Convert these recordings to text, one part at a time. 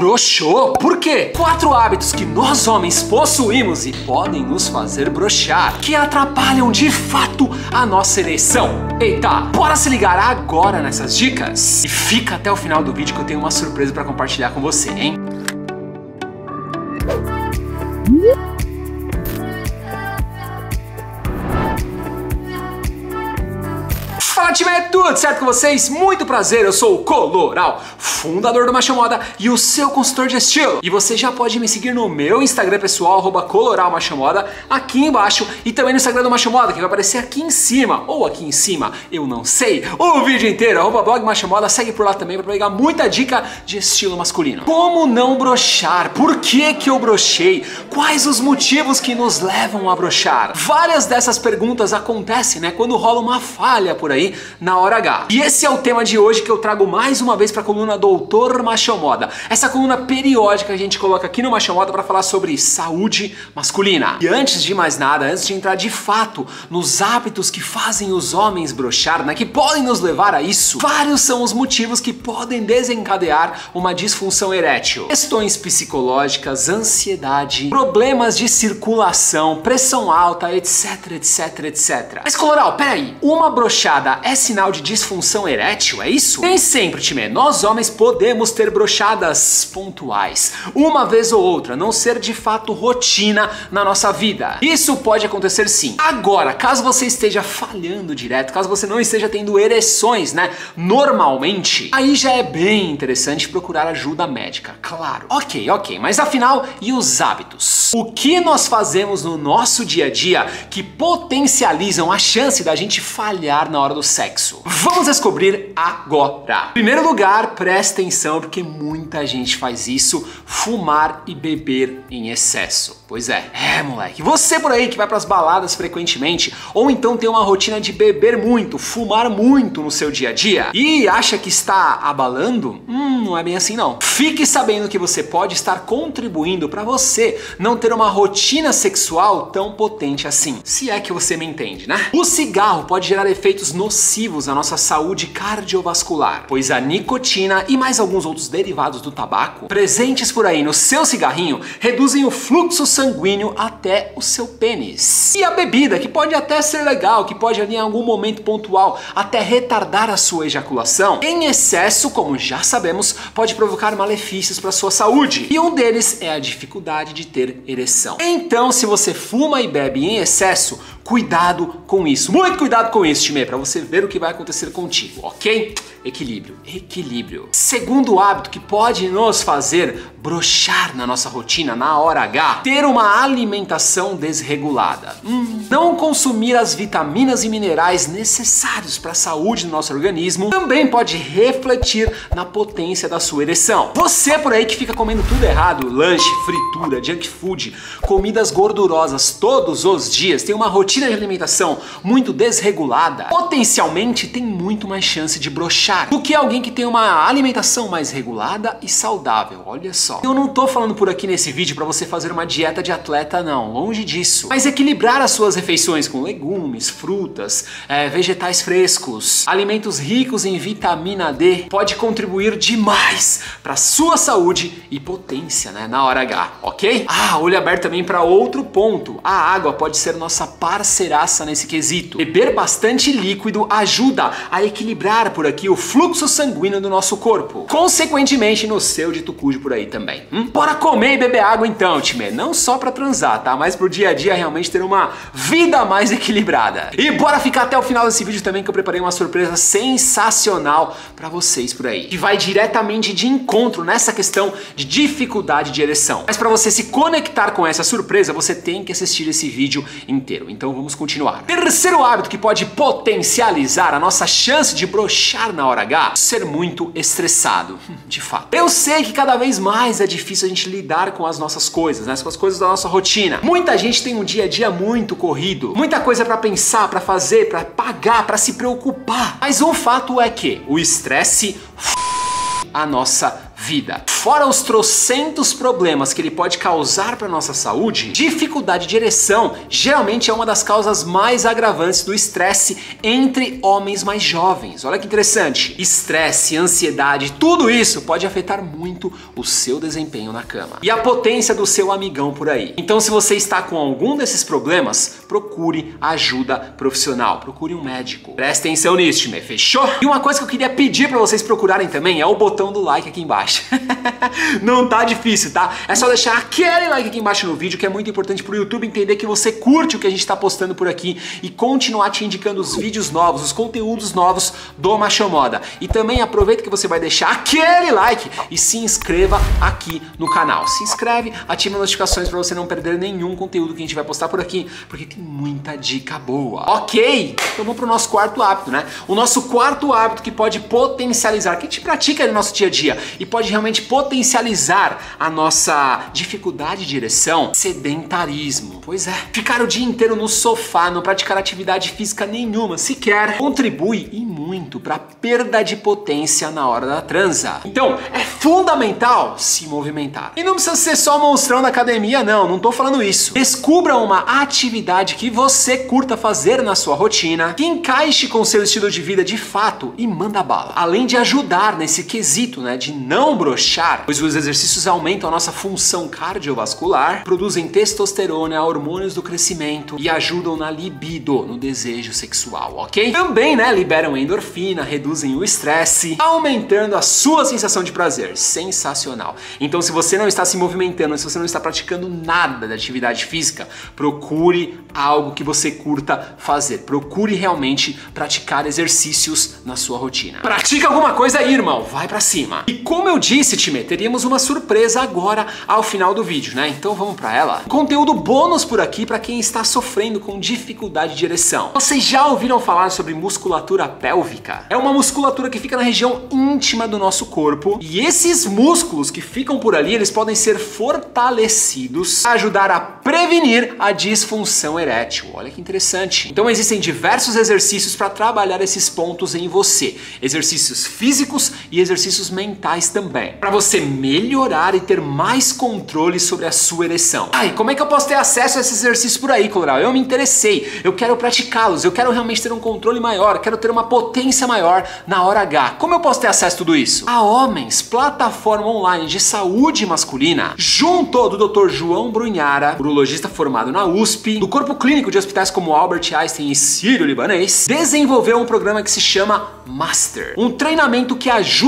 Broxou? Por quê? Quatro hábitos que nós homens possuímos e podem nos fazer broxar, que atrapalham de fato a nossa ereção. Eita, bora se ligar agora nessas dicas? E fica até o final do vídeo que eu tenho uma surpresa para compartilhar com você, hein? É tudo certo com vocês? Muito prazer, eu sou o Coloral, fundador do Macho Moda e o seu consultor de estilo. E você já pode me seguir no meu Instagram pessoal, arroba Coloral Macho Moda, aqui embaixo e também no Instagram do Macho Moda, que vai aparecer aqui em cima, ou aqui em cima, eu não sei, o vídeo inteiro, arroba blog Macho Moda, segue por lá também para pegar muita dica de estilo masculino. Como não brochar? Por que que eu brochei? Quais os motivos que nos levam a brochar? Várias dessas perguntas acontecem, né, quando rola uma falha por aí na hora H. E esse é o tema de hoje que eu trago mais uma vez para a coluna Doutor Machomoda. Essa coluna periódica que a gente coloca aqui no Machomoda para falar sobre saúde masculina. E antes de mais nada, antes de entrar de fato nos hábitos que fazem os homens brochar, né, que podem nos levar a isso, vários são os motivos que podem desencadear uma disfunção erétil. Questões psicológicas, ansiedade, problemas de circulação, pressão alta, etc, etc, etc. Mas Coloral, peraí, uma brochada é sinal de disfunção erétil, é isso? Nem sempre, time. Nós homens podemos ter brochadas pontuais, uma vez ou outra, não ser de fato rotina na nossa vida. Isso pode acontecer sim. Agora, caso você esteja falhando direto, caso você não esteja tendo ereções, né, normalmente, aí já é bem interessante procurar ajuda médica, claro. Ok, ok, mas afinal, e os hábitos? O que nós fazemos no nosso dia a dia que potencializam a chance da gente falhar na hora do sexo? Vamos descobrir agora. Em primeiro lugar, presta atenção porque muita gente faz isso, fumar e beber em excesso. Pois é, é moleque. Você por aí que vai pras baladas frequentemente, ou então tem uma rotina de beber muito, fumar muito no seu dia a dia e acha que está abalando? Hum, não é bem assim não. Fique sabendo que você pode estar contribuindo para você não ter uma rotina sexual tão potente assim. Se é que você me entende, né? O cigarro pode gerar efeitos nocivos à nossa saúde cardiovascular, pois a nicotina e mais alguns outros derivados do tabaco presentes por aí no seu cigarrinho reduzem o fluxo sanguíneo até o seu pênis. E a bebida, que pode até ser legal, que pode ali em algum momento pontual até retardar a sua ejaculação, em excesso, como já sabemos, pode provocar malefícios para sua saúde. E um deles é a dificuldade de ter ereção. Então, se você fuma e bebe em excesso, cuidado com isso. Muito cuidado com isso, time, para você ver o que vai acontecer contigo, ok? Equilíbrio, equilíbrio. Segundo hábito que pode nos fazer brochar na nossa rotina na hora H, ter uma alimentação desregulada. Hum, não consumir as vitaminas e minerais necessários para a saúde do nosso organismo também pode refletir na potência da sua ereção. Você por aí que fica comendo tudo errado, lanche, fritura, junk food, comidas gordurosas todos os dias, tem uma rotina de alimentação muito desregulada, potencialmente tem muito mais chance de brochar do que alguém que tem uma alimentação mais regulada e saudável. Olha só. Eu não tô falando por aqui nesse vídeo para você fazer uma dieta de atleta, não, longe disso. Mas equilibrar as suas refeições com legumes, frutas, é, vegetais frescos, alimentos ricos em vitamina D pode contribuir demais para sua saúde e potência, né, na hora H, ok? Ah, olho aberto também para outro ponto. A água pode ser nossa parceiraça nesse quesito. Beber bastante líquido ajuda a equilibrar por aqui o fluxo sanguíneo do nosso corpo, consequentemente no seu de tucujo por aí também. Hum? Bora comer e beber água então, time. Não só para transar, tá? Mas pro dia a dia realmente ter uma vida mais equilibrada. E bora ficar até o final desse vídeo também que eu preparei uma surpresa sensacional para vocês por aí, que vai diretamente de encontro nessa questão de dificuldade de ereção. Mas para você se conectar com essa surpresa, você tem que assistir esse vídeo inteiro. Então vamos continuar. Terceiro hábito que pode potencializar a nossa chance de brochar na hora H, ser muito estressado. De fato. Eu sei que cada vez mais é difícil a gente lidar com as nossas coisas, né? com as coisas da nossa rotina. Muita gente tem um dia a dia muito corrido, muita coisa para pensar, para fazer, para pagar, para se preocupar. Mas o fato é que o estresse a nossa vida. Fora os trocentos problemas que ele pode causar para nossa saúde, dificuldade de ereção geralmente é uma das causas mais agravantes do estresse entre homens mais jovens. Olha que interessante. Estresse, ansiedade, tudo isso pode afetar muito o seu desempenho na cama. E a potência do seu amigão por aí. Então, se você está com algum desses problemas, procure ajuda profissional, procure um médico. Preste atenção nisso, time, fechou? E uma coisa que eu queria pedir para vocês procurarem também é o botão do like aqui embaixo. Não tá difícil, tá? É só deixar aquele like aqui embaixo no vídeo que é muito importante pro YouTube entender que você curte o que a gente tá postando por aqui e continuar te indicando os vídeos novos, os conteúdos novos do Macho Moda. E também aproveita que você vai deixar aquele like e se inscreva aqui no canal. Se inscreve, ativa as notificações para você não perder nenhum conteúdo que a gente vai postar por aqui, porque tem muita dica boa. Ok? Então vamos pro nosso quarto hábito, né? O nosso quarto hábito que pode potencializar, que a gente pratica no nosso dia a dia e pode realmente potencializar a nossa dificuldade de ereção, sedentarismo. Pois é, ficar o dia inteiro no sofá, não praticar atividade física nenhuma, sequer, contribui e muito para perda de potência na hora da transa. Então, é fundamental se movimentar. E não precisa ser só monstrão da academia, não, não tô falando isso. Descubra uma atividade que você curta fazer na sua rotina, que encaixe com seu estilo de vida de fato e manda bala. Além de ajudar nesse quesito, né, de não brochar, pois os exercícios aumentam a nossa função cardiovascular, produzem testosterona, hormônios do crescimento e ajudam na libido, no desejo sexual, ok? Também, né, liberam endorfina, reduzem o estresse, aumentando a sua sensação de prazer. Sensacional. Então, se você não está se movimentando, se você não está praticando nada de atividade física, procure algo que você curta fazer. Procure realmente praticar exercícios na sua rotina. Pratica alguma coisa aí, irmão. Vai para cima. E como eu disse, time, teríamos uma surpresa agora ao final do vídeo, né? Então vamos para ela. Conteúdo bônus por aqui para quem está sofrendo com dificuldade de ereção. Vocês já ouviram falar sobre musculatura pélvica? É uma musculatura que fica na região íntima do nosso corpo e esses músculos que ficam por ali, eles podem ser fortalecidos para ajudar a prevenir a disfunção erétil. Olha que interessante. Então existem diversos exercícios para trabalhar esses pontos em você. Exercícios físicos e exercícios mentais também. Para você melhorar e ter mais controle sobre a sua ereção. Ai, como é que eu posso ter acesso a esses exercícios por aí, Coloral? Eu me interessei, eu quero praticá-los, eu quero realmente ter um controle maior, quero ter uma potência maior na hora H. Como eu posso ter acesso a tudo isso? A Homens, plataforma online de saúde masculina, junto do Dr. João Brunhara, urologista formado na USP, do corpo clínico de hospitais como Albert Einstein e Sírio-Libanês, desenvolveu um programa que se chama Master, um treinamento que ajuda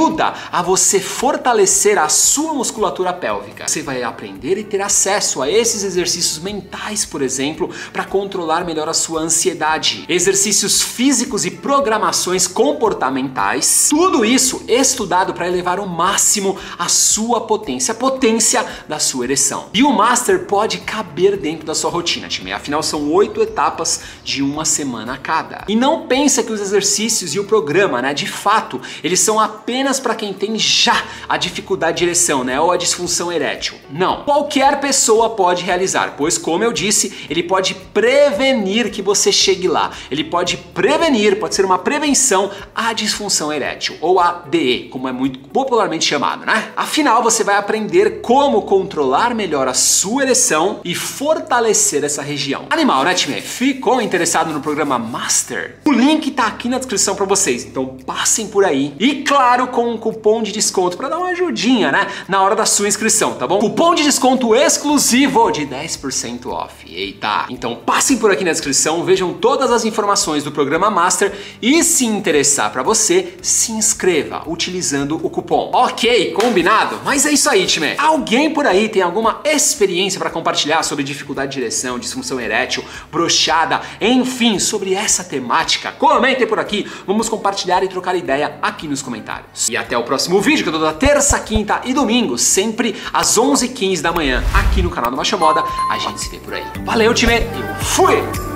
a você fortalecer a sua musculatura pélvica. Você vai aprender e ter acesso a esses exercícios mentais, por exemplo, para controlar melhor a sua ansiedade, exercícios físicos e programações comportamentais. Tudo isso estudado para elevar ao máximo a sua potência, a potência da sua ereção. E o Master pode caber dentro da sua rotina, time. Afinal, são oito etapas de uma semana a cada. E não pensa que os exercícios e o programa, né, de fato, eles são apenas para quem tem já a dificuldade de ereção, né, ou a disfunção erétil. Não. Qualquer pessoa pode realizar, pois, como eu disse, ele pode prevenir que você chegue lá. Ele pode prevenir, pode ser uma prevenção à disfunção erétil, ou a DE, como é muito popularmente chamado, né? Afinal, você vai aprender como controlar melhor a sua ereção e fortalecer essa região. Animal, né, time? Ficou interessado no programa Master? O link tá aqui na descrição para vocês, então passem por aí. E claro, com um cupom de desconto para dar uma ajudinha, né, na hora da sua inscrição, tá bom? Cupom de desconto exclusivo de 10% off. Eita! Então passem por aqui na descrição, vejam todas as informações do programa Master e se interessar para você, se inscreva utilizando o cupom. Ok, combinado? Mas é isso aí, time. Alguém por aí tem alguma experiência para compartilhar sobre dificuldade de direção, disfunção erétil, brochada, enfim, sobre essa temática? Comentem por aqui, vamos compartilhar e trocar ideia aqui nos comentários. E até o próximo vídeo, que é toda terça, quinta e domingo, sempre às 11h15 da manhã, aqui no canal do Macho Moda. A gente se vê por aí. Valeu, time, e fui!